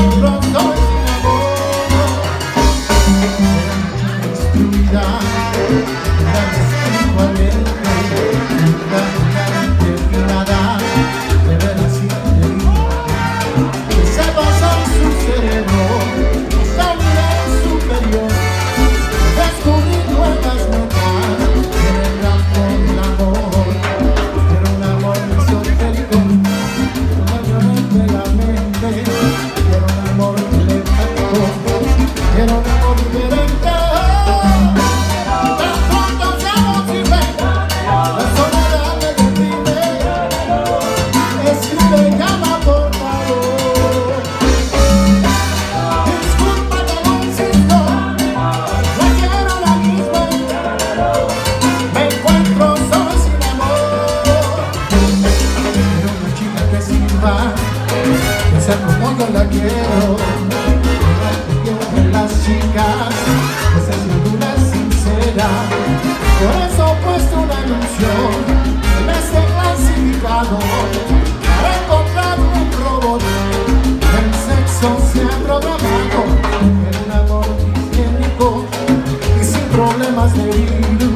wrong. must leave